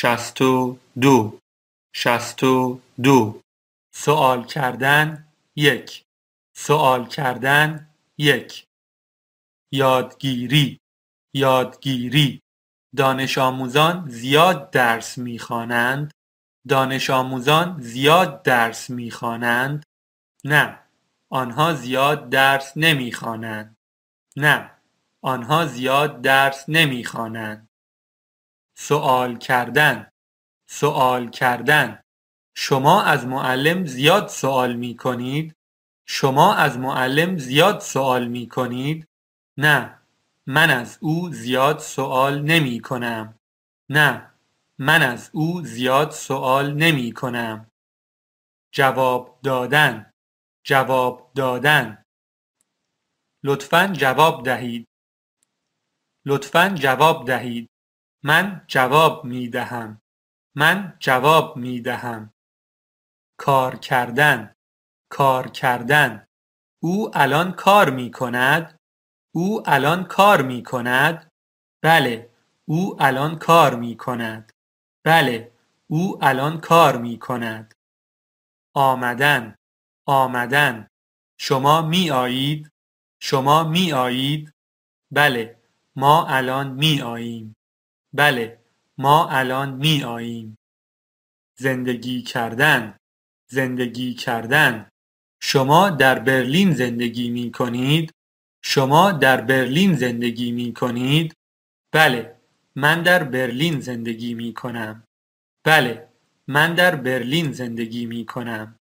شست و دو. شست و دو. سوال کردن یک. سوال کردن یک. یادگیری. یادگیری. دانش آموزان زیاد درس می‌خوانند. دانش آموزان زیاد درس می‌خوانند. نه. آنها زیاد درس نمی‌خوانند. نه. آنها زیاد درس نمی‌خوانند. سوال کردن سوال کردن. شما از معلم زیاد سوال می کنید؟ شما از معلم زیاد سوال می کنید؟ نه من از او زیاد سوال نمی کنم نه من از او زیاد سوال نمی کنم جواب دادن جواب دادن. لطفا جواب دهید. لطفا جواب دهید. من جواب می دهم من جواب می دهم کار کردن کار کردن. او الان کار می کند او الان کار می کند بله او الان کار می کند بله او الان کار می کند آمدن آمدن. شما می آیید شما می آیید بله ما الان می آییم بله ما الان می آییم زندگی کردن زندگی کردن. شما در برلین زندگی می کنید شما در برلین زندگی می کنید بله من در برلین زندگی می کنم بله من در برلین زندگی می کنم